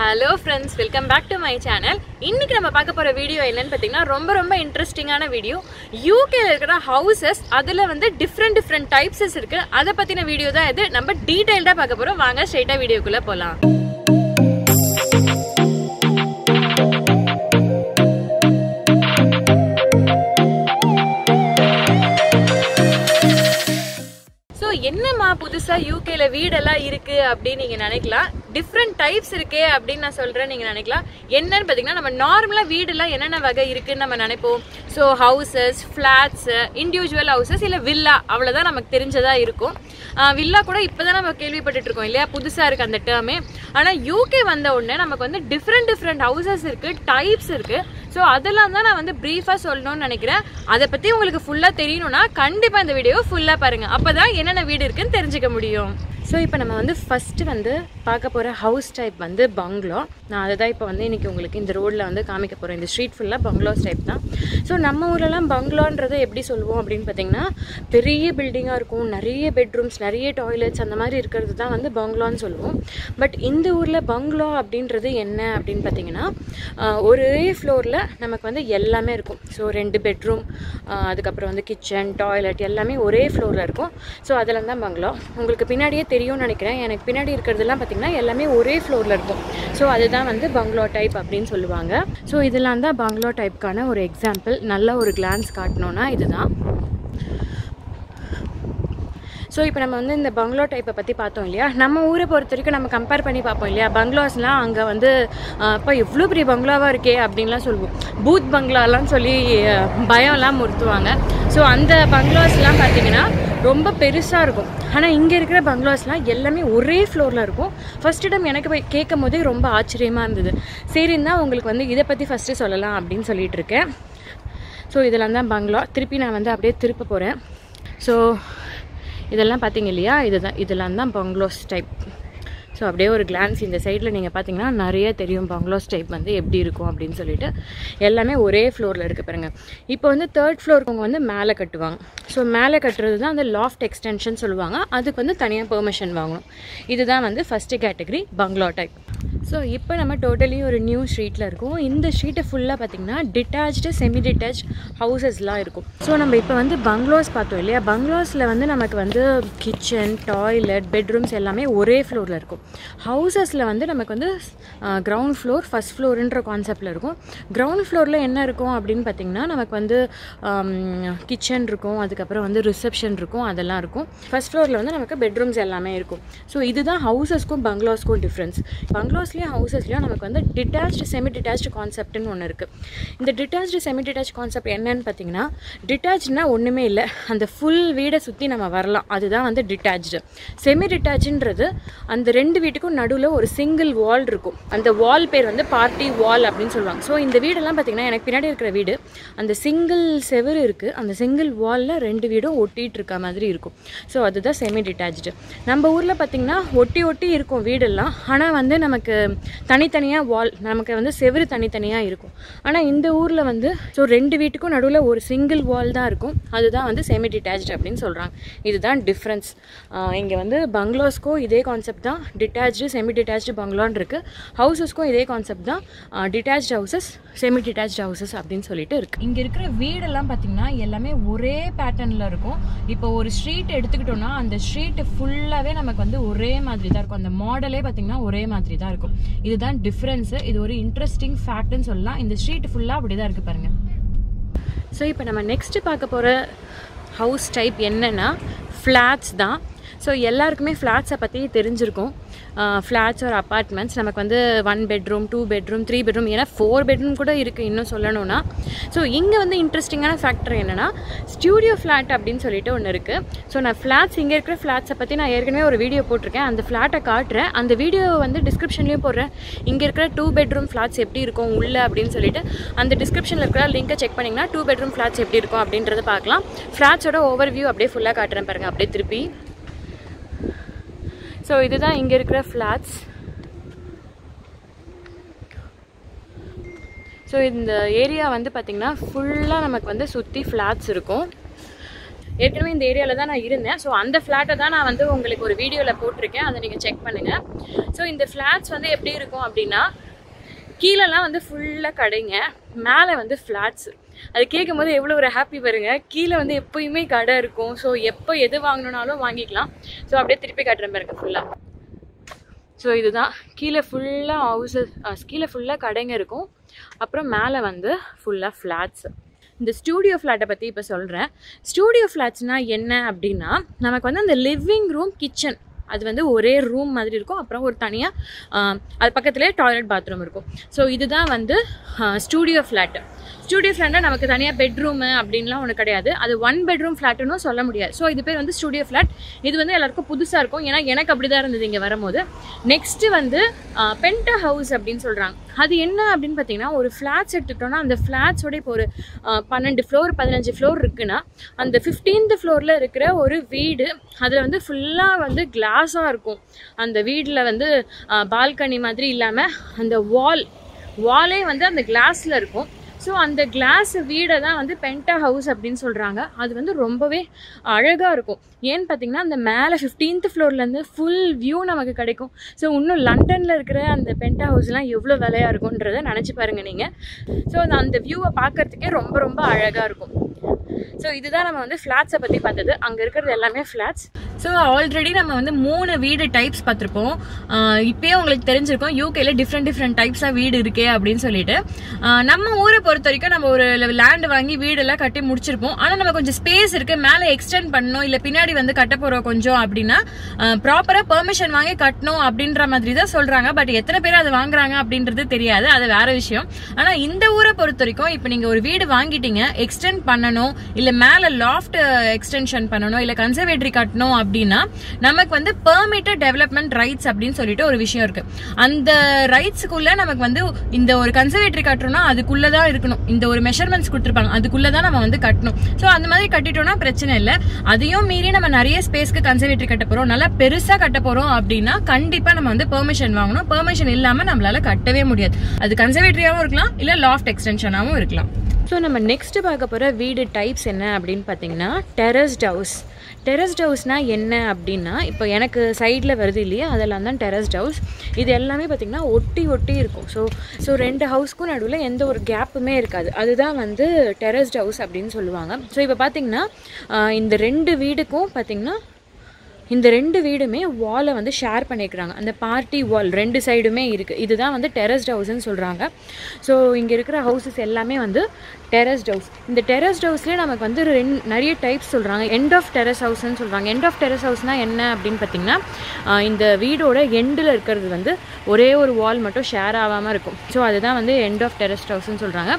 Hello friends welcome back to my channel இன்றைக்கி நம்ம பார்க்க போகிற வீடியோ என்னென்னு பார்த்தீங்கன்னா ரொம்ப ரொம்ப இன்ட்ரெஸ்டிங்கான வீடியோ யூகேல இருக்கிற ஹவுசஸ் அதில் வந்து டிஃப்ரெண்ட் டிஃப்ரெண்ட் டைப்ஸஸ் இருக்குது அதை பற்றின வீடியோ தான் இது. நம்ம டீட்டெயில்டாக பார்க்க போகிறோம் வாங்க ஸ்ட்ரைட்டாக வீடியோக்குள்ளே போகலாம் புதுசாக யூகேல வீடெல்லாம் இருக்கு அப்படின்னு நீங்கள் நினைக்கலாம். டிஃப்ரெண்ட் டைப்ஸ் இருக்கே அப்படின்னு நான் சொல்கிறேன் நீங்கள் நினைக்கலாம். என்னன்னு பார்த்தீங்கன்னா நம்ம நார்மலாக வீடெல்லாம் என்னென்ன வகை இருக்குன்னு நம்ம நினைப்போம். So houses flats individual houses இல்லை வில்லா அவ்வளோதான் நமக்கு தெரிஞ்சதா இருக்கும். வில்லா கூட இப்போ தான் நம்ம கேள்விப்பட்டுட்டு இருக்கோம் இல்லையா? புதுசாக இருக்குது அந்த டேர்மே ஆனால் யூகே வந்த உடனே நமக்கு வந்து டிஃப்ரெண்ட் டிஃப்ரெண்ட் ஹவுசஸ் இருக்குது டைப்ஸ் இருக்குது ஸோ அதெல்லாம் தான் நான் வந்து ப்ரீஃபாக சொல்லணும்னு நினைக்கிறேன். அதை பற்றி உங்களுக்கு ஃபுல்லாக தெரியணும்னா கண்டிப்பாக இந்த வீடியோ ஃபுல்லாக பாருங்கள் அப்போ தான் என்னென்ன வீடு இருக்குன்னு தெரிஞ்சுக்க முடியும். ஸோ இப்போ நம்ம வந்து ஃபஸ்ட்டு வந்து பார்க்க போகிற ஹவுஸ் டைப் வந்து பங்களோ நான் அதை தான் இப்போ வந்து இன்றைக்கி உங்களுக்கு இந்த ரோட்டில் வந்து காமிக்க போகிறேன் இந்த ஸ்ட்ரீட் ஃபுல்லாக பங்களோஸ் டைப் தான். ஸோ நம்ம ஊர்லலாம் பங்களான்றதை எப்படி சொல்லுவோம் அப்படின்னு பார்த்தீங்கன்னா பெரிய பில்டிங்காக இருக்கும். நிறைய பெட்ரூம்ஸ் நிறைய டாய்லெட்ஸ் அந்த மாதிரி இருக்கிறது தான் வந்து பங்களான்னு சொல்லுவோம். பட் இந்த ஊரில் பங்களா அப்படின்றது என்ன அப்படின்னு பார்த்தீங்கன்னா ஒரே ஃப்ளோரில் நமக்கு வந்து எல்லாமே இருக்கும். ஸோ ரெண்டு பெட்ரூம் அதுக்கப்புறம் வந்து கிச்சன் டாய்லெட் எல்லாமே ஒரே ஃப்ளோரில் இருக்கும். ஸோ அதெல்லாம் தான் பங்களா உங்களுக்கு பின்னாடியே தெரியும்னு நினைக்கிறேன். எனக்கு பின்னாடி இருக்கிறதுலாம் பார்த்திங்கன்னா எல்லாமே ஒரே ஃப்ளோரில் இருக்கும். ஸோ அதுதான் வந்து பங்களா டைப் அப்படின்னு சொல்லுவாங்க. ஸோ இதெல்லாம் தான் பங்களா டைப்க்கான ஒரு எக்ஸாம்பிள் நல்ல ஒரு கிளான்ஸ் காட்டணும்னா இதுதான். ஸோ இப்போ நம்ம வந்து இந்த பங்களோ டைப்பை பற்றி பார்த்தோம் இல்லையா? நம்ம ஊரை பொறுத்த வரைக்கும் நம்ம கம்பேர் பண்ணி பார்ப்போம் இல்லையா? பங்களாஸ்லாம் அங்கே வந்து இப்போ எவ்வளோ பெரிய பங்களாவாக இருக்கே அப்படின்லாம் சொல்லுவோம். பூத் பங்களாலாம் சொல்லி பயம்லாம் முறுத்துவாங்க. ஸோ அந்த பங்களாஸ்லாம் பார்த்தீங்கன்னா ரொம்ப பெருசாக இருக்கும். ஆனால் இங்கே இருக்கிற பங்களாஸ்லாம் எல்லாமே ஒரே ஃப்ளோரில் இருக்கும். ஃபஸ்ட் டைம் எனக்கு போய் கேட்கும் போதே ரொம்ப ஆச்சரியமாக இருந்தது. சரின்னு தான் உங்களுக்கு வந்து இதை பற்றி ஃபஸ்ட்டு சொல்லலாம் அப்படின்னு சொல்லிட்டு இருக்கேன். ஸோ இதெல்லாம் தான் பங்களா திருப்பி நான் வந்து அப்படியே திருப்ப போகிறேன் ஸோ இதெல்லாம் பார்த்தீங்க இல்லையா? இதுதான் இதெல்லாம் தான் பங்களோஸ் டைப் ஸோ அப்படியே ஒரு கிளான்ஸ் இந்த சைடில் நீங்கள் பார்த்தீங்கன்னா நிறைய தெரியும் பங்களோஸ் டைப் வந்து எப்படி இருக்கும் அப்படின்னு சொல்லிட்டு. எல்லாமே ஒரே ஃப்ளோரில் இருக்க பாருங்க. இப்போ வந்து தேர்ட் ஃப்ளோருக்கு வந்து மேலே கட்டுவாங்க. ஸோ மேலே கட்டுறது தான் அந்த லாஃப்ட் எக்ஸ்டென்ஷன் சொல்லுவாங்க. அதுக்கு வந்து தனியாக பெர்மிஷன் வாங்கணும். இதுதான் வந்து first category bungalow type so இப்போ நம்ம டோட்டலி ஒரு நியூ ஸ்ட்ரீட்டில் இருக்கும். இந்த ஸ்ட்ரீட்டை ஃபுல்லாக பார்த்தீங்கன்னா டிட்டாச்டு செமி டிட்டாச் ஹவுசஸ்லாம் இருக்கும். ஸோ நம்ம இப்போ வந்து பங்களோஸ் பார்த்தோம் இல்லையா? பங்களோஸில் வந்து நமக்கு வந்து கிச்சன் டாய்லெட் பெட்ரூம்ஸ் எல்லாமே ஒரே ஃப்ளோரில் இருக்கும். ஹவுசஸில் வந்து நமக்கு வந்து கிரவுண்ட் ஃப்ளோர் ஃபஸ்ட் ஃப்ளோருன்ற கான்செப்டில் இருக்கும். கிரவுண்ட் ஃப்ளோரில் என்ன இருக்கும் அப்படின்னு பார்த்தீங்கன்னா நமக்கு வந்து கிச்சன் இருக்கும். அதுக்கப்புறம் வந்து ரிசப்ஷன் இருக்கும். அதெல்லாம் இருக்கும். ஃபஸ்ட் ஃப்ளோரில் வந்து நமக்கு பெட்ரூம்ஸ் எல்லாமே இருக்கும். ஸோ இதுதான் ஹவுசஸ்க்கும் பங்களோஸ்க்கும் டிஃப்ரென்ஸ் பங்களாஸ்லேயும் ஹவுசஸ்லேயும் நமக்கு வந்து டிட்டாச்டு செமி டிட்டாச்டு கான்செப்ட்னு ஒன்று இருக்குது இந்த டிட்டாச்டு செமி டிட்டாச் கான்செப்ட் என்னன்னு பார்த்தீங்கன்னா டிட்டாச்னா ஒன்றுமே இல்லை. அந்த ஃபுல் வீடை சுற்றி நம்ம வரலாம். அதுதான் வந்து டிட்டாச்டு செமி டிட்டாச்சுன்றது அந்த ரெண்டு வீட்டுக்கும் நடுவில் ஒரு சிங்கிள் வால் இருக்கும். அந்த வால் பேர் வந்து பார்ட்டி வால் அப்படின்னு சொல்லுவாங்க. ஸோ இந்த வீடெல்லாம் பார்த்தீங்கன்னா எனக்கு பின்னாடி இருக்கிற வீடு அந்த சிங்கிள் செவர் இருக்குது அந்த சிங்கிள் வாலில் ரெண்டு வீடும் ஒட்டிகிட்டு இருக்க மாதிரி இருக்கும். ஸோ அதுதான் செமி டிட்டாச்டு நம்ம ஊரில் பார்த்தீங்கன்னா ஒட்டி ஒட்டி இருக்கும் வீடெல்லாம். ஆனால் வந்து நமக்கு தனித்தனியாக வால் நமக்கு வந்து செவரு தனித்தனியாக இருக்கும். ஆனால் இந்த ஊரில் வந்து ஸோ ரெண்டு வீட்டுக்கும் நடுவில் ஒரு சிங்கிள் வால் தான் இருக்கும். அதுதான் வந்து செமி டிட்டாச்டு அப்படின்னு சொல்கிறாங்க இதுதான் டிஃப்ரென்ஸ் இங்கே வந்து பங்களாஸ்க்கும் இதே கான்செப்ட் தான். டிட்டாச்டு செமி டிட்டாச்சு பங்களான் இருக்குது ஹவுசஸ்க்கும் இதே கான்செப்ட் தான். Detached houses semi detach houses அப்படின்னு சொல்லிட்டு இருக்குது இங்கே இருக்கிற வீடெல்லாம் பார்த்தீங்கன்னா எல்லாமே ஒரே பேட்டர்னில் இருக்கும். இப்போ ஒரு ஸ்ட்ரீட் எடுத்துக்கிட்டோம்னா அந்த ஸ்ட்ரீட் ஃபுல்லாகவே நமக்கு வந்து ஒரே மாதிரி தான் இருக்கும். அந்த மாடலே பார்த்தீங்கன்னா ஒரே மாதிரி தான் இருக்கும். இதுதான் டிஃப்ரென்ஸு இது ஒரு இன்ட்ரெஸ்டிங் ஃபேக்ட்னு சொல்லலாம். இந்த ஸ்ட்ரீட் ஃபுல்லாக அப்படி தான் இருக்குது பாருங்கள் ஸோ இப்போ நம்ம நெக்ஸ்ட்டு பார்க்க போகிற ஹவுஸ் டைப் என்னென்னா ஃப்ளாட்ஸ் தான். ஸோ எல்லாருக்குமே ஃப்ளாட்ஸை பற்றி தெரிஞ்சிருக்கும். ஃப்ளாட்ஸ் ஒரு அப்பார்ட்மெண்ட்ஸ் நமக்கு வந்து one bedroom two bedroom three bedroom ஏன்னா ஃபோர் பெட்ரூம் கூட இருக்குது இன்னும் சொல்லணும்னா. ஸோ இங்கே வந்து இன்ட்ரெஸ்டிங்கான ஃபேக்டர் என்னென்னா ஸ்டூடியோ ஃப்ளாட் அப்படின்னு சொல்லிட்டு ஒன்று இருக்குது ஸோ நான் ஃப்ளாட்ஸ் இங்கே இருக்கிற ஃப்ளாட்ஸை பற்றி நான் ஏற்கனவே ஒரு வீடியோ போட்டிருக்கேன். அந்த ஃப்ளாட்டை காட்டுறேன். அந்த வீடியோ வந்து டிஸ்கிரிப்ஷன்லேயும் போடுறேன். இங்கே இருக்கிற டூ பெட்ரூம் ஃப்ளாட்ஸ் எப்படி இருக்கும் உள்ளே அப்படின்னு சொல்லிட்டு. அந்த டிஸ்கிரிப்ஷனில் இருக்கிற லிங்கை செக் பண்ணிங்கன்னா டூ பெட்ரூம் ஃப்ளாட்ஸ் எப்படி இருக்கும் அப்படின்றத பார்க்கலாம். ஃப்ளாட்ஸோட ஓவர் வியூ அப்படியே ஃபுல்லாக காட்டுறேன் பாருங்கள் அப்படியே திருப்பி. ஸோ இதுதான் இங்கே இருக்கிற ஃப்ளாட்ஸ் ஸோ இந்த ஏரியா வந்து பார்த்திங்கன்னா ஃபுல்லாக நமக்கு வந்து சுற்றி ஃப்ளாட்ஸ் இருக்கும். ஏற்கனவே இந்த ஏரியாவில் தான் நான் இருந்தேன். ஸோ அந்த ஃப்ளாட்டை தான் நான் வந்து உங்களுக்கு ஒரு வீடியோவில் போட்டிருக்கேன். அதை நீங்கள் செக் பண்ணுங்கள் ஸோ இந்த ஃப்ளாட்ஸ் வந்து எப்படி இருக்கும் அப்படின்னா கீழெல்லாம் வந்து ஃபுல்லாக கடைங்க. மேலே வந்து ஃப்ளாட்ஸ் அது கேட்கும் போது எவ்வளோ ஒரு ஹாப்பி பாருங்க. கீழே வந்து எப்போயுமே கடை இருக்கும். ஸோ எப்போ எது வாங்கணுனாலும் வாங்கிக்கலாம். ஸோ அப்படியே திருப்பி காட்டுறேன் பாருங்க ஃபுல்லாக ஸோ இதுதான். கீழே ஃபுல்லாக ஹவுசஸ் கீழே ஃபுல்லாக கடைங்க இருக்கும். அப்புறம் மேலே வந்து ஃபுல்லாக ஃப்ளாட்ஸ் இந்த ஸ்டூடியோ ஃப்ளாட்டை பற்றி இப்போ சொல்கிறேன் ஸ்டூடியோ ஃப்ளாட்ஸ்னால் என்ன அப்படின்னா நமக்கு வந்து அந்த லிவிங் ரூம் கிச்சன் அது வந்து ஒரே ரூம் மாதிரி இருக்கும். அப்புறம் ஒரு தனியாக அது பக்கத்துலேயே டாய்லெட் பாத்ரூம் இருக்கும். ஸோ இதுதான் வந்து ஸ்டூடியோ ஃப்ளாட்டு ஸ்டூடியோ ஃப்ளாட்னா நமக்கு தனியாக பெட்ரூமு அப்படின்லாம் ஒன்று கிடையாது. அது ஒன் பெட்ரூம் ஃப்ளாட்டுன்னு சொல்ல முடியாது. ஸோ இது பேர் வந்து ஸ்டூடியோ ஃப்ளாட் இது வந்து எல்லாருக்கும் புதுசாக இருக்கும். ஏன்னா எனக்கு அப்படி தான் இருந்தது இங்கே வரும்போது. நெக்ஸ்ட்டு வந்து பென்டா ஹவுஸ் அப்படின்னு சொல்கிறாங்க அது என்ன அப்படின்னு பார்த்தீங்கன்னா ஒரு ஃப்ளாட்ஸ் எடுத்துக்கிட்டோம்னா அந்த ஃப்ளாட்ஸோட இப்போ ஒரு பன்னெண்டு ஃப்ளோர் பதினஞ்சு ஃப்ளோர் இருக்குன்னா அந்த ஃபிஃப்டீன்த் ஃப்ளோரில் இருக்கிற ஒரு வீடு அதில் வந்து ஃபுல்லாக வந்து கிளாஸாக இருக்கும். அந்த வீட்டில் வந்து பால்கனி மாதிரி இல்லாமல் அந்த வால் வாலே வந்து அந்த கிளாஸில் இருக்கும். ஸோ அந்த கிளாஸ் வீடை தான் வந்து பென்டா ஹவுஸ் அப்படின்னு சொல்கிறாங்க அது வந்து ரொம்பவே அழகாக இருக்கும். ஏன்னு பார்த்தீங்கன்னா அந்த மேலே ஃபிஃப்டீன்த் ஃப்ளோர்லேருந்து ஃபுல் வியூ நமக்கு கிடைக்கும். ஸோ இன்னும் லண்டனில் இருக்கிற அந்த பென்டா ஹவுஸ்லாம் எவ்வளோ விலையாக இருக்கும்ன்றதை நினச்சி பாருங்கள் நீங்கள் ஸோ அந்த வியூவை பார்க்கறதுக்கே ரொம்ப ரொம்ப அழகாக இருக்கும். ஸோ இதுதான் நம்ம வந்து ஃப்ளாட்ஸை பற்றி பார்த்தது. அங்கே இருக்கிறது எல்லாமே ஃப்ளாட்ஸ் ஸோ ஆல்ரெடி நம்ம வந்து மூணு வீடு டைப்ஸ் பார்த்துருப்போம். இப்போயே உங்களுக்கு தெரிஞ்சிருக்கும். யூகேல டிஃப்ரெண்ட் டிஃப்ரெண்ட் டைப்ஸாக வீடு இருக்கே அப்படின்னு சொல்லிட்டு. நம்ம ஊரை பொறுத்த வரைக்கும் நம்ம ஒரு லேண்ட் வாங்கி வீடெல்லாம் கட்டி முடிச்சிருப்போம். ஆனால் நம்ம கொஞ்சம் ஸ்பேஸ் இருக்கு. மேலே எக்ஸ்டெண்ட் பண்ணணும். இல்லை பின்னாடி வந்து கட்ட போகிறோம் கொஞ்சம் அப்படின்னா ப்ராப்பராக பெர்மிஷன் வாங்கி கட்டணும் அப்படின்ற மாதிரி தான் சொல்கிறாங்க பட் எத்தனை பேர் அதை வாங்குறாங்க அப்படின்றது தெரியாது. அது வேற விஷயம். ஆனால் இந்த ஊரை பொறுத்த வரைக்கும் இப்போ நீங்கள் ஒரு வீடு வாங்கிட்டீங்க எக்ஸ்டெண்ட் பண்ணணும். இல்லை மேலே லாஃப்ட் எக்ஸ்டென்ஷன் பண்ணணும் இல்லை கன்சர்வேட்டரி கட்டணும் அப்படின்னா நமக்கு வந்து பெர்மிட்டட் டெவலப்மெண்ட் ரைட்ஸ் அப்படின்னு சொல்லிட்டு ஒரு விஷயம் இருக்கு. அந்த ரைட்ஸுக்குள்ள நமக்கு வந்து இந்த ஒரு கன்சர்வேட்டரி கட்டுறோம்னா அதுக்குள்ளே தான் இருக்கணும். இந்த ஒரு மெஷர்மெண்ட்ஸ் கொடுத்துருப்பாங்க அதுக்குள்ளே தான் நம்ம வந்து கட்டணும். ஸோ அந்த மாதிரி கட்டிட்டோம்னா பிரச்சனை இல்லை. அதையும் மீறி நம்ம நிறைய ஸ்பேஸ்க்கு கன்சர்வேட்டரி கட்ட போகிறோம் நல்லா பெருசாக கட்ட போகிறோம் அப்படின்னா கண்டிப்பாக நம்ம வந்து பெர்மிஷன் வாங்கணும். பெர்மிஷன் இல்லாமல் நம்மளால கட்டவே முடியாது. அது கன்சர்வேட்டரியாகவும் இருக்கலாம் இல்லை லாஃப்ட் எக்ஸ்டென்ஷனாகவும் இருக்கலாம். ஸோ நம்ம நெக்ஸ்ட்டு பார்க்க போகிற வீடு டைப்ஸ் என்ன அப்படின்னு பார்த்தீங்கன்னா டெரஸ்ட் ஹவுஸ் டெரஸ்ட் ஹவுஸ்னால் என்ன அப்படின்னா இப்போ எனக்கு சைடில் வருது இல்லையா? அதெல்லாம் தான் டெரஸ்ட் ஹவுஸ் இது எல்லாமே பார்த்திங்கன்னா ஒட்டி ஒட்டி இருக்கும். ஸோ ஸோ ரெண்டு ஹவுஸ்க்கும் நடுவில் எந்த ஒரு கேப்புமே இருக்காது. அதுதான் வந்து டெரஸ்ட் ஹவுஸ் அப்படின்னு சொல்லுவாங்க. ஸோ இப்போ பார்த்திங்கன்னா இந்த ரெண்டு வீடுக்கும் பார்த்திங்கன்னா இந்த ரெண்டு வீடுமே வாலை வந்து ஷேர் பண்ணியிருக்கிறாங்க அந்த பார்ட்டி வால் ரெண்டு சைடுமே இருக்குது இதுதான் வந்து டெரஸ்ட் ஹவுஸ்ன்னு சொல்கிறாங்க ஸோ இங்கே இருக்கிற ஹவுசஸ் எல்லாமே வந்து டெரஸ்ட் ஹவுஸ் இந்த டெரஸ்ட் ஹவுஸ்லேயே நமக்கு வந்து ரெண் நிறைய டைப்ஸ் சொல்கிறாங்க எண்ட் ஆஃப் டெரஸ் ஹவுஸ்னு சொல்கிறாங்க எண்ட் ஆஃப் டெரஸ் ஹவுஸ்னால் என்ன அப்படின்னு பார்த்தீங்கன்னா இந்த வீடோட எண்டில் இருக்கிறது வந்து ஒரே ஒரு வால் மட்டும் ஷேர் ஆகாமல் இருக்கும். ஸோ அதுதான் வந்து எண்ட் ஆஃப் டெரஸ்ட் ஹவுஸ்ன்னு சொல்கிறாங்க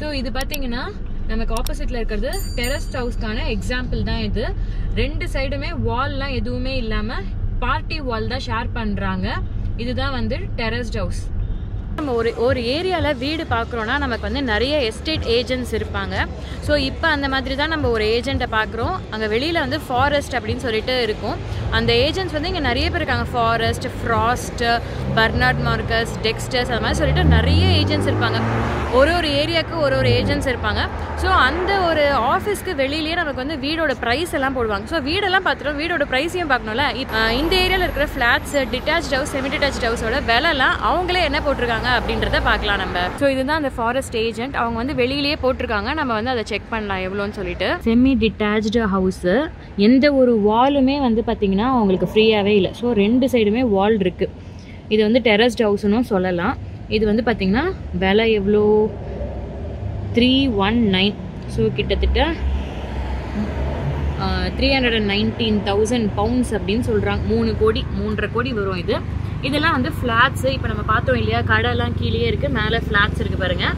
ஸோ இது பார்த்தீங்கன்னா நமக்கு ஆப்போசிட்ல இருக்கிறது டெரஸ்ட் ஹவுஸ்க்கான எக்ஸாம்பிள் தான் இது. ரெண்டு சைடுமே வால்லாம் எதுவுமே இல்லாம பார்ட்டி வால் தான் ஷேர் பண்றாங்க. இதுதான் வந்து டெரஸ்ட் ஹவுஸ் நம்ம ஒரு ஒரு ஏரியாவில் வீடு பார்க்குறோன்னா நமக்கு வந்து நிறைய எஸ்டேட் ஏஜென்ட்ஸ் இருப்பாங்க. ஸோ இப்போ அந்த மாதிரி தான் நம்ம ஒரு ஏஜெண்ட்டை பார்க்குறோம் அங்கே வெளியில் வந்து ஃபாரஸ்ட் அப்படின்னு சொல்லிட்டு இருக்கும். அந்த ஏஜென்ட்ஸ் வந்து இங்கே நிறைய பேர் இருக்காங்க. Forest Frost Barnard Marcus Dexters அது மாதிரி சொல்லிட்டு நிறைய ஏஜென்ட்ஸ் இருப்பாங்க. ஒரு ஒரு ஏரியாவுக்கு ஒரு ஒரு ஏஜென்ட்ஸ் இருப்பாங்க. ஸோ அந்த ஒரு ஆஃபீஸ்க்கு வெளியிலேயே நமக்கு வந்து வீடோட ப்ரைஸ் எல்லாம் போடுவாங்க. ஸோ வீடெல்லாம் பார்த்துட்டோம். வீடோட ப்ரைஸையும் பார்க்கணும்ல. இந்த ஏரியாவில் இருக்கிற flats detach house semi detach ஹவுஸோட விலைலாம் அவங்களே என்ன போட்டிருக்காங்க? அப்படின்றத பார்க்கலாம் நம்ம. ஸோ இதுதான் அந்த ஃபாரஸ்ட் ஏஜென்ட் அவங்க வந்து வெளியிலேயே போட்டிருக்காங்க. நம்ம வந்து அதை செக் பண்ணலாம் எவ்வளோன்னு சொல்லிட்டு. செமி டிட்டாச்டு ஹவுஸு எந்த ஒரு வாலுமே வந்து பார்த்தீங்கன்னா அவங்களுக்கு ஃப்ரீயாகவே இல்லை. ஸோ ரெண்டு சைடுமே வால் இருக்குது இது வந்து டெரஸ்ட் ஹவுஸ்னும் சொல்லலாம். இது வந்து பார்த்தீங்கன்னா விலை எவ்வளோ? த்ரீ ஒன் நைன் ஸோ கிட்டத்தட்ட three hundred and nineteen thousand pounds அப்படின்னு சொல்கிறாங்க மூணு கோடி மூன்றரை கோடி வரும் இது. இதெல்லாம் வந்து ஃப்ளாட்ஸு இப்போ நம்ம பார்த்தோம் இல்லையா? கடைலாம் கீழே இருக்குது மேலே ஃப்ளாட்ஸ் இருக்குது பாருங்கள்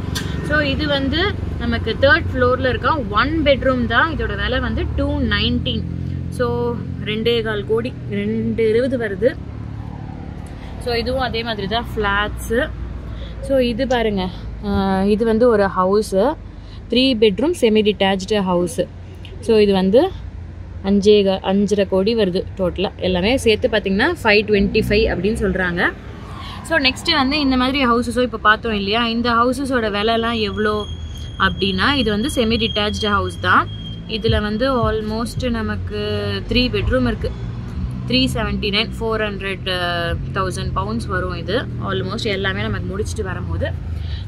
ஸோ இது வந்து நமக்கு தேர்ட் ஃப்ளோரில் இருக்கா ஒன் பெட்ரூம் தான். இதோட விலை வந்து டூ நைன்டீன் ஸோ ரெண்டே கால் கோடி ரெண்டு இருபது வருது. ஸோ இதுவும் அதே மாதிரி தான் ஃப்ளாட்ஸு ஸோ இது பாருங்க. இது வந்து ஒரு house three bedroom semi detach house so இது வந்து அஞ்சே அஞ்சரை கோடி வருது டோட்டலாக எல்லாமே சேர்த்து பார்த்தீங்கன்னா ஃபைவ் டுவெண்ட்டி ஃபைவ் அப்படின்னு சொல்கிறாங்க ஸோ நெக்ஸ்ட்டு வந்து இந்த மாதிரி ஹவுசஸோ இப்போ பார்த்தோம் இல்லையா? இந்த ஹவுசஸோட விலைலாம் எவ்வளோ அப்படின்னா இது வந்து செமி டிட்டாச்சு ஹவுஸ் தான். இதில் வந்து ஆல்மோஸ்ட் நமக்கு த்ரீ பெட்ரூம் இருக்குது three seventy nine four hundred thousand pounds வரும் இது. ஆல்மோஸ்ட் எல்லாமே நமக்கு முடிச்சுட்டு வரும்போது.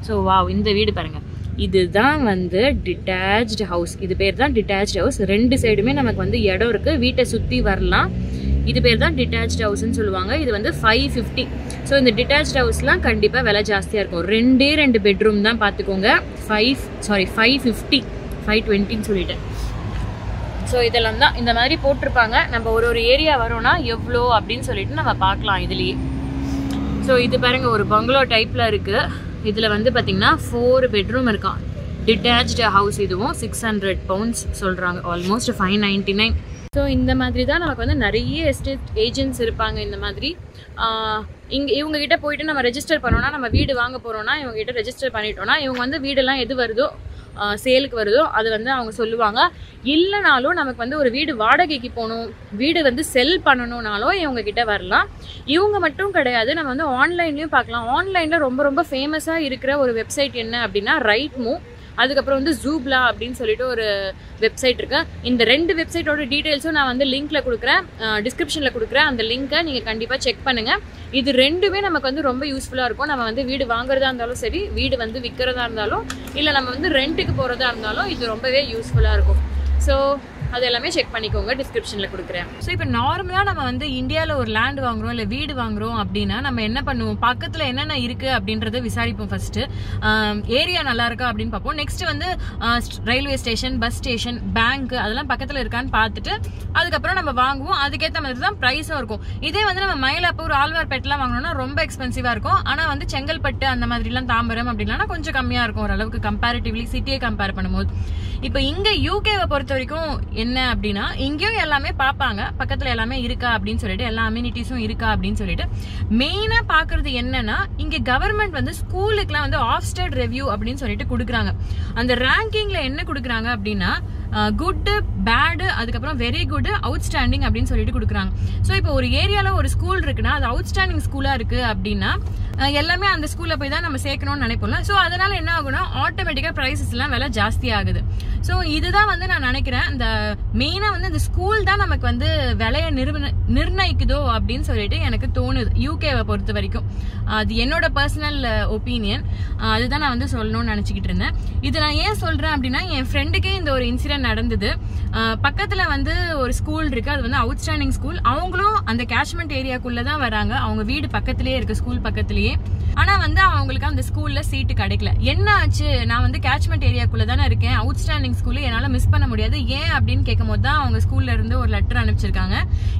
ஸோ வாவ் இந்த வீடு பாருங்கள் இதுதான் வந்து டிட்டாச்டு ஹவுஸ் இது பேர் தான் டிட்டாச்டு ஹவுஸ் ரெண்டு சைடுமே நமக்கு வந்து இடம் இருக்குது வீட்டை சுற்றி வரலாம். இது பேர் தான் டிட்டாச்ட் ஹவுஸ்ன்னு சொல்லுவாங்க. இது வந்து ஃபைவ் ஃபிஃப்டி ஸோ இந்த டிட்டாச்ட் ஹவுஸ்லாம் கண்டிப்பாக விலை ஜாஸ்தியாக இருக்கும். ரெண்டே ரெண்டு பெட்ரூம் தான் பார்த்துக்கோங்க five sorry five fifty five டுவெண்ட்டின்னு சொல்லிட்டேன் ஸோ இதெல்லாம் தான். இந்த மாதிரி போட்டிருப்பாங்க. நம்ம ஒரு ஒரு ஏரியா வரோம்னா எவ்வளோ அப்படின்னு சொல்லிட்டு நம்ம பார்க்கலாம் இதுலேயே. ஸோ இது பாருங்கள் ஒரு பங்களோ டைப்பில் இருக்குது இதில் வந்து பார்த்தீங்கன்னா ஃபோர் பெட்ரூம் இருக்கான் டிட்டாச்டு ஹவுஸ் இதுவும் சிக்ஸ் ஹண்ட்ரட் பவுண்ட்ஸ் சொல்கிறாங்க almost five ninety nine so இந்த மாதிரி தான் நமக்கு வந்து நிறைய எஸ்டேட் ஏஜென்ட்ஸ் இருப்பாங்க இந்த மாதிரி. இங்கே இவங்ககிட்ட போயிட்டு நம்ம ரெஜிஸ்டர் பண்ணோம்னா நம்ம வீடு வாங்க போகிறோன்னா இவங்ககிட்ட ரெஜிஸ்டர் பண்ணிட்டோம்னா இவங்க வந்து வீடெல்லாம் எது வருதோ சேலுக்கு வருதோ அது வந்து அவங்க சொல்லுவாங்க. இல்லைனாலும் நமக்கு வந்து ஒரு வீடு வாடகைக்கு போகணும் வீடு வந்து செல் பண்ணணும்னாலும் இவங்க கிட்ட வரலாம். இவங்க மட்டும் கிடையாது நம்ம வந்து ஆன்லைன்லேயும் பார்க்கலாம். ஆன்லைனில் ரொம்ப ரொம்ப ஃபேமஸாக இருக்கிற ஒரு வெப்சைட் என்ன அப்படின்னா ரைட் மூவ் அதுக்கப்புறம் வந்து ஜூப்லா அப்படின்னு சொல்லிட்டு ஒரு வெப்சைட் இருக்கு. இந்த ரெண்டு வெப்சைட்டோட டீட்டெயில்ஸும் நான் வந்து லிங்க்ல கொடுக்குறேன் டிஸ்கிரிப்ஷனில் கொடுக்குறேன். அந்த லிங்க்கை நீங்கள் கண்டிப்பாக செக் பண்ணுங்க. இது ரெண்டுமே நமக்கு வந்து ரொம்ப யூஸ்ஃபுல்லாக இருக்கும். நம்ம வந்து வீடு வாங்குறதா இருந்தாலும் சரி வீடு வந்து விற்கிறதா இருந்தாலும் இல்லை நம்ம வந்து ரெண்ட்டுக்கு போகிறதா இருந்தாலும் இது ரொம்பவே யூஸ்ஃபுல்லாக இருக்கும். ஸோ அது எல்லாமே செக் பண்ணிக்கோங்க டிஸ்கிரிப்ஷனில் கொடுக்குறேன். ஸோ இப்போ நார்மலாக நம்ம வந்து இந்தியாவில் ஒரு லேண்ட் வாங்குறோம் இல்லை வீடு வாங்குறோம் அப்படின்னா நம்ம என்ன பண்ணுவோம்? பக்கத்தில் என்னென்ன இருக்குது அப்படின்றத விசாரிப்போம் ஃபர்ஸ்ட் ஏரியா நல்லா இருக்கா அப்படின்னு பார்ப்போம். நெக்ஸ்ட் வந்து railway station bus station bank அதெல்லாம் பக்கத்தில் இருக்கான்னு பார்த்துட்டு அதுக்கப்புறம் நம்ம வாங்குவோம். அதுக்கேற்ற மாதிரி தான் ப்ரைஸும் இருக்கும். இதே வந்து நம்ம மயிலாப்பூர் ஆழ்வார்பேட்டெலாம் வாங்கணும்னா ரொம்ப எக்ஸ்பென்சிவாக இருக்கும். ஆனால் வந்து செங்கல்பட்டு அந்த மாதிரிலாம் தாம்பரம் அப்படின்னா கொஞ்சம் கம்மியாக இருக்கும் ஓரளவுக்கு கம்பேரிட்டிவ்லி சிட்டியை கம்பேர் பண்ணும்போது. இப்போ இங்கே யூகேவை பொறுத்த வரைக்கும் என்ன அப்படின்னா இங்கேயும் எல்லாமே பார்ப்பாங்க. பக்கத்தில் எல்லாமே இருக்கா அப்படின்னு சொல்லிட்டு எல்லா அம்யூனிட்டிஸும் இருக்கா அப்படின்னு சொல்லிட்டு. மெயினாக பார்க்கறது என்னன்னா இங்கே கவர்மெண்ட் வந்து ஸ்கூலுக்குலாம் வந்து ஆஃப்ஸ்டர்ட் ரிவ்யூ அப்படின்னு சொல்லிட்டு கொடுக்குறாங்க. அந்த ரேங்கிங்ல என்ன கொடுக்குறாங்க அப்படின்னா குட்டு பேடு அதுக்கப்புறம் வெரி குட் அவுட்ஸ்டாண்டிங் அப்படின்னு சொல்லிட்டு கொடுக்குறாங்க. ஸோ இப்போ ஒரு ஏரியாவில் ஒரு ஸ்கூல் இருக்குன்னா அது அவுட்ஸ்டாண்டிங் ஸ்கூலாக இருக்கு அப்படின்னா எல்லாமே அந்த ஸ்கூலில் போய் தான் நம்ம சேர்க்கணும்னு நினைப்போம்ல. ஸோ அதனால என்ன ஆகும்னா ஆட்டோமேட்டிக்காக ப்ரைஸஸ் எல்லாம் விலை ஜாஸ்தி ஆகுது. ஸோ இதுதான் வந்து நான் நினைக்கிறேன். இந்த மெயினாக வந்து இந்த ஸ்கூல் தான் நமக்கு வந்து விலையை நிர்ண நிர்ணயிக்குதோ அப்படின்னு சொல்லிட்டு எனக்கு தோணுது. யூகேவை பொறுத்த வரைக்கும். அது என்னோட பர்சனல் ஒப்பீனியன் அதுதான் நான் வந்து சொல்லணும்னு நினச்சிக்கிட்டு இருந்தேன். இது நான் ஏன் சொல்கிறேன் அப்படின்னா என் ஃப்ரெண்டுக்கே இந்த ஒரு இன்சிடென்ட் நடந்தது. பக்கத்தில் பக்கத்துல வந்து ஒரு ஸ்கூல் இருக்கு. அது வந்து அவுட்ஸ்டாண்டிங் ஸ்கூல் அவங்களும் அந்த கேட்ச்மெண்ட் ஏரியாக்குள்ள தான் வராங்க. அவங்க வீடு பக்கத்துலயே இருக்கு. ஸ்கூல் பக்கத்துலயே. ஆனா வந்து அவங்களுக்கு அந்த ஸ்கூல்ல சீட்டு கிடைக்கல. என்ன ஆச்சு? நான் வந்து கேட்ச்மெண்ட் ஏரியாக்குள்ள தானே இருக்கேன். அவுட்ஸ்டாண்டிங் ஸ்கூல்ல என்னால மிஸ் பண்ண முடியாது. ஏன் அப்படின்னு கேட்கும் போது தான் அவங்க ஸ்கூல்ல இருந்து ஒரு லெட்டர் அனுப்பிச்சிருக்காங்க.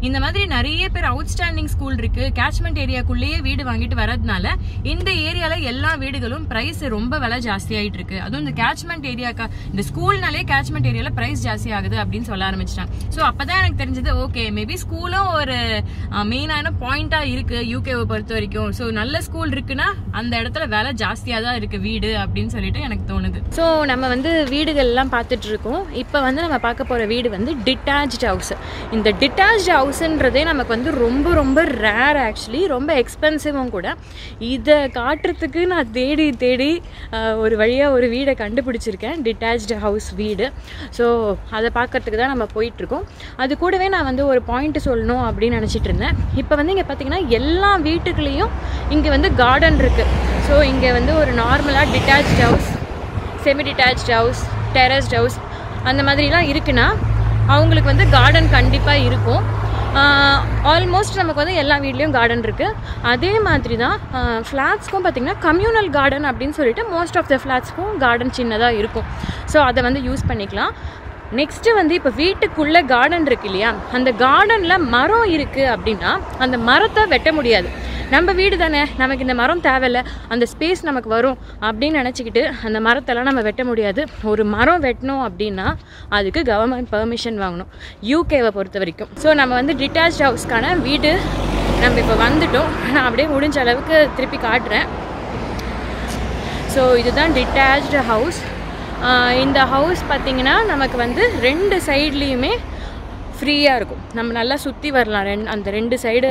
இந்த மாதிரி நிறைய பேர் அவுட் ஸ்டாண்டிங் ஸ்கூல் இருக்கு. கேட்ச்மெண்ட் ஏரியாக்குள்ளேயே வீடு வாங்கிட்டு வரதுனால இந்த ஏரியால எல்லா வீடுகளும் பிரைஸ் ரொம்ப விலை ஜாஸ்தி ஆயிட்டு இருக்கு. அதுவும் இந்த கேட்ச்மெண்ட் ஏரியாக்கா இந்த ஸ்கூல்னாலே கேட்ச்மெண்ட் ஏரியால பிரைஸ் ஜாஸ்தி ஆகுது அப்படின்னு சொல்ல ஆரம்பிச்சிட்டாங்க. ஸோ அப்பதான் எனக்கு தெரிஞ்சது ஓகே மேபி ஸ்கூலும் ஒரு மெயினான பாயிண்டா இருக்கு. யூகேவை பொறுத்த வரைக்கும். ஸோ நல்ல ஸ்கூல் இருக்குன்னா அந்த இடத்துல விலை ஜாஸ்தியாக தான் இருக்குது வீடு அப்படின்னு சொல்லிட்டு எனக்கு தோணுது. ஸோ நம்ம வந்து வீடுகள்லாம் பார்த்துட்டு இருக்கோம் இப்போ வந்து நம்ம பார்க்க போகிற வீடு வந்து டிட்டாச்ட் ஹவுஸ் இந்த டிட்டாச்ட் ஹவுஸ்ன்றதே நமக்கு வந்து ரொம்ப ரொம்ப ரேர் ஆக்சுவலி ரொம்ப எக்ஸ்பென்சிவும் கூட. இதை காட்டுறதுக்கு நான் தேடி தேடி ஒரு வழியாக ஒரு வீடை கண்டுபிடிச்சிருக்கேன். டிட்டாச்ட் ஹவுஸ் வீடு. ஸோ அதை பார்க்கறதுக்கு தான் நம்ம போயிட்டுருக்கோம் அது கூடவே நான் வந்து ஒரு பாயிண்ட் சொல்லணும் அப்படின்னு நினச்சிட்டு இருந்தேன் இப்போ வந்து இங்கே பார்த்தீங்கன்னா எல்லா வீட்டுக்குள்ளேயும் இங்கே வந்து கார்டன் இருக்குது ஸோ இங்கே வந்து ஒரு நார்மலாக detached house semi detached house terraced house அந்த மாதிரிலாம் இருக்குன்னா அவங்களுக்கு வந்து கார்டன் கண்டிப்பாக இருக்கும். ஆல்மோஸ்ட் நமக்கு வந்து எல்லா வீட்லேயும் கார்டன் இருக்குது அதே மாதிரி தான் ஃப்ளாட்ஸ்க்கும் பார்த்திங்கன்னா கம்யூனல் கார்டன் அப்படின்னு சொல்லிட்டு மோஸ்ட் ஆஃப் த ஃப்ளாட்ஸ்க்கும் கார்டன் சின்னதாக இருக்கும். ஸோ அதை வந்து யூஸ் பண்ணிக்கலாம். நெக்ஸ்ட்டு வந்து இப்போ வீட்டுக்குள்ளே கார்டன் இருக்கு இல்லையா? அந்த கார்டனில் மரம் இருக்குது அப்படின்னா அந்த மரத்தை வெட்ட முடியாது. நம்ம வீடு தானே நமக்கு இந்த மரம் தேவையில்ல அந்த ஸ்பேஸ் நமக்கு வரும் அப்படின்னு நினச்சிக்கிட்டு அந்த மரத்தெல்லாம் நம்ம வெட்ட முடியாது. ஒரு மரம் வெட்டணும் அப்படின்னா அதுக்கு கவர்மெண்ட் பெர்மிஷன் வாங்கணும் யூகேவை பொறுத்த வரைக்கும். ஸோ நம்ம வந்து டிட்டாச் ஹவுஸ்க்கான வீடு நம்ம இப்போ வந்துட்டோம். நான் அப்படியே முடிஞ்ச அளவுக்கு திருப்பி காட்டுறேன். ஸோ இதுதான் டிட்டாச்டு ஹவுஸ் இந்த ஹவுஸ் பார்த்திங்கன்னா நமக்கு வந்து ரெண்டு சைட்லேயுமே ஃப்ரீயாக இருக்கும். நம்ம நல்லா சுற்றி வரலாம். ரெண்டு அந்த ரெண்டு சைடு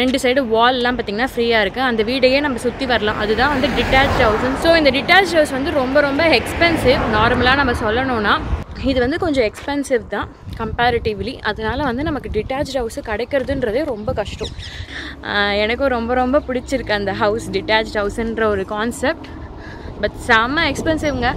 ரெண்டு சைடு வால்லாம் பார்த்திங்கன்னா ஃப்ரீயாக இருக்குது அந்த வீடையே நம்ம சுற்றி வரலாம். அதுதான் வந்து டிட்டாச் ஹவுஸ் ஸோ இந்த டிட்டாச் ஹவுஸ் வந்து ரொம்ப ரொம்ப எக்ஸ்பென்சிவ் நார்மலாக நம்ம சொல்லணும்னா இது வந்து கொஞ்சம் எக்ஸ்பென்சிவ் தான் கம்பேரிட்டிவ்லி அதனால் வந்து நமக்கு டிட்டாச் ஹவுஸ் கிடைக்கிறதுன்றதே ரொம்ப கஷ்டம். எனக்கும் ரொம்ப ரொம்ப பிடிச்சிருக்கு அந்த ஹவுஸ் டிட்டாச் ஹவுஸ்ன்ற ஒரு கான்செப்ட் பட் செம்ம எக்ஸ்பென்சிவ்ங்க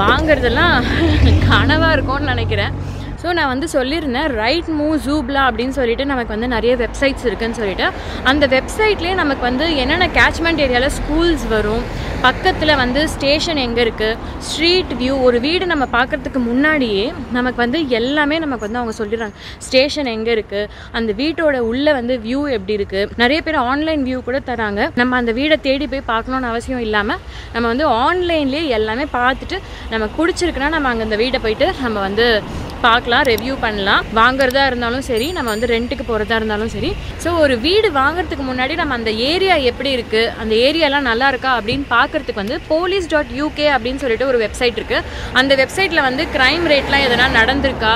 வாங்குறதெல்லாம் கனவாக இருக்கும்னு நினைக்கிறேன். ஸோ நான் வந்து சொல்லியிருந்தேன் ரைட் மூவ் ஜூப்லா அப்படின்னு சொல்லிட்டு நமக்கு வந்து நிறைய வெப்சைட்ஸ் இருக்குன்னு சொல்லிட்டு. அந்த வெப்சைட்லேயே நமக்கு வந்து என்னென்ன கேட்ச்மெண்ட் ஏரியாவில் ஸ்கூல்ஸ் வரும் பக்கத்தில் வந்து ஸ்டேஷன் எங்கே இருக்குது ஸ்ட்ரீட் வியூ ஒரு வீடு நம்ம பார்க்கறதுக்கு முன்னாடியே நமக்கு வந்து எல்லாமே நமக்கு வந்து அவங்க சொல்லிடுறாங்க. ஸ்டேஷன் எங்கே இருக்குது அந்த வீட்டோட உள்ளே வந்து வியூ எப்படி இருக்குது நிறைய பேர் ஆன்லைன் வியூ கூட தராங்க. நம்ம அந்த வீடை தேடி போய் பார்க்கணுன்னு அவசியம் இல்லாமல் நம்ம வந்து ஆன்லைன்லேயே எல்லாமே பார்த்துட்டு நம்ம பிடிச்சிருக்குன்னா நம்ம அங்கே அந்த வீடை போயிட்டு நம்ம வந்து பார்க்கலாம் ரிவ்யூ பண்ணலாம். வாங்குறதா இருந்தாலும் சரி நம்ம வந்து ரெண்ட்டுக்கு போகிறதா இருந்தாலும் சரி. ஸோ ஒரு வீடு வாங்குறதுக்கு முன்னாடி நம்ம அந்த ஏரியா எப்படி இருக்குது அந்த ஏரியாலாம் நல்லா இருக்கா அப்படின்னு பார்க்கறதுக்கு வந்து போலீஸ் டாட் யூகே அப்படின்னு சொல்லிட்டு ஒரு வெப்சைட் இருக்குது அந்த வெப்சைட்டில் வந்து க்ரைம் ரேட்லாம் எதனா நடந்திருக்கா?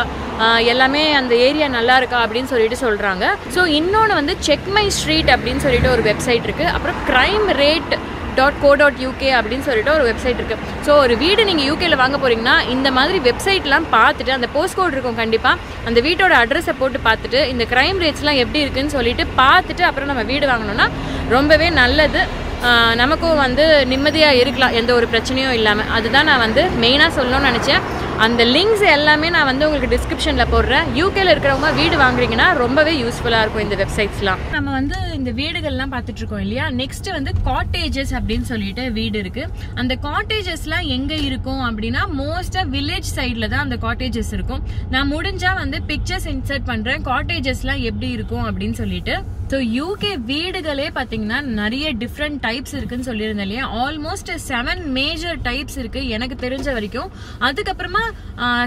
எல்லாமே அந்த ஏரியா நல்லா இருக்கா அப்படின்னு சொல்லிட்டு சொல்கிறாங்க ஸோ இன்னொன்று வந்து செக் மை ஸ்ட்ரீட் அப்படின்னு சொல்லிட்டு ஒரு வெப்சைட் இருக்குது அப்புறம் crime rate dot co dot UK அப்படின்னு சொல்லிட்டு ஒரு வெப்சைட் இருக்குது ஸோ ஒரு வீடு நீங்கள் யூகேயில் வாங்க போகிறீங்கன்னா இந்த மாதிரி வெப்சைட்லாம் பார்த்துட்டு அந்த போஸ்ட் கோட் இருக்கும் கண்டிப்பாக அந்த வீட்டோட அட்ரஸை போட்டு பார்த்துட்டு இந்த க்ரைம் ரேட்ஸ்லாம் எப்படி இருக்குன்னு சொல்லிட்டு பார்த்துட்டு அப்புறம் நம்ம வீடு வாங்கினோன்னா ரொம்பவே நல்லது. நமக்கும் வந்து நிம்மதியாக இருக்கலாம் எந்த ஒரு பிரச்சனையும் இல்லாமல் அதுதான் நான் வந்து மெயினாக சொல்லணும்னு நினச்சேன். அந்த லிங்க்ஸ் எல்லாமே நான் வந்து உங்களுக்கு டிஸ்கிரிப்ஷனில் போடுறேன். யூகேல இருக்கிறவங்க வீடு வாங்குறீங்கன்னா ரொம்பவே யூஸ்ஃபுல்லாக இருக்கும் இந்த வெப்சைட்ஸ்லாம் நம்ம வந்து இந்த வீடுகள்லாம் பார்த்துட்டு இருக்கோம் இல்லையா? நெக்ஸ்ட் வந்து காட்டேஜஸ் அப்படின்னு சொல்லிட்டு வீடு இருக்கு. அந்த காட்டேஜஸ்லாம் எங்கே இருக்கும் அப்படின்னா மோஸ்ட்டாக வில்லேஜ் சைடில் தான் அந்த காட்டேஜஸ் இருக்கும். நான் முடிஞ்சால் வந்து பிக்சர்ஸ் இன்சர்ட் பண்ணுறேன் காட்டேஜஸ்லாம் எப்படி இருக்கும் அப்படின்னு சொல்லிட்டு. ஸோ யூகே வீடுகளே பார்த்தீங்கன்னா நிறைய டிஃப்ரெண்ட் டைப்ஸ் இருக்குன்னு சொல்லியிருந்தேன் இல்லையா? ஆல்மோஸ்ட் செவன் மேஜர் டைப்ஸ் இருக்கு எனக்கு தெரிஞ்ச வரைக்கும். அதுக்கப்புறமா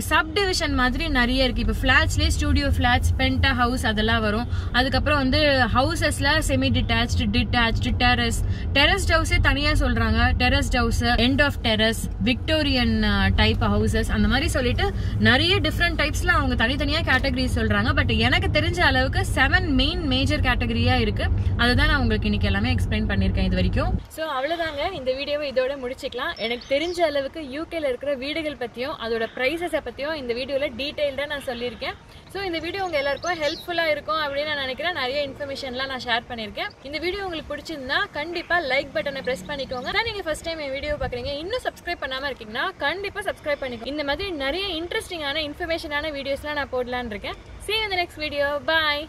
சப் டிவிஷன் மாதிரி நிறைய இருக்கு. இப்போ ஃபிளாட்ஸ்லேயே ஸ்டூடியோ ஃபிளாட்ஸ் பென்டா ஹவுஸ் அதெல்லாம் வரும். அதுக்கப்புறம் வந்து ஹவுசஸ்ல semi detached detached terrace terraced ஹவுஸே தனியா சொல்றாங்க. Terraced house end of terrace Victorian type houses அந்த மாதிரி சொல்லிட்டு நிறைய டிஃப்ரெண்ட் டைப்ஸ்ல அவங்க தனித்தனியா கேட்டகரி சொல்றாங்க. பட் எனக்கு தெரிஞ்ச அளவுக்கு செவன் மெயின் மேஜர் கேட்டகரியா இருக்கு. அதுதான் நான் உங்களுக்கு இன்னைக்கு எல்லாமே எக்ஸ்பிளைன் பண்ணிருக்கேன் இது வரைக்கும். ஸோ அவ்வளவுதாங்க. இந்த வீடியோவை இதோட முடிச்சுக்கலாம். எனக்கு தெரிஞ்ச அளவுக்கு யூகேல இருக்கிற வீடுகள் பத்தியும் அதோட ப்ரைஸஸை பத்தியும் இந்த வீடியோல டீடைல்டா நான் சொல்லியிருக்கேன். ஸோ இந்த வீடியோ உங்க எல்லாருக்கும் ஹெல்ப்ஃபுல்லா இருக்கும் அப்படின்னு நான் நினைக்கிறேன். நிறைய இன்ஃபர்மேஷன்லாம் நான் ஷேர் பண்ணியிருக்கேன். இந்த வீடியோ உங்களுக்கு பிடிச்சிருந்தா கண்டிப்பா லைக் பட்டனை பிரஸ் பண்ணிக்கோங்க. நான் நீங்க ஃபர்ஸ்ட் டைம் என் வீடியோ பாக்குறீங்க. இன்னும் சப்ஸ்கிரைப் பண்ணாம இருக்கீங்கன்னா கண்டிப்பா சப்ஸ்கிரைப் பண்ணிக்கோ இந்த மாதிரி நிறைய இன்ட்ரெஸ்டிங்கான இன்ஃபர்மேஷனான வீடியோஸ்லாம் நான் போடலான்னு இருக்கேன். See இந்த நெக்ஸ்ட் வீடியோ பாய்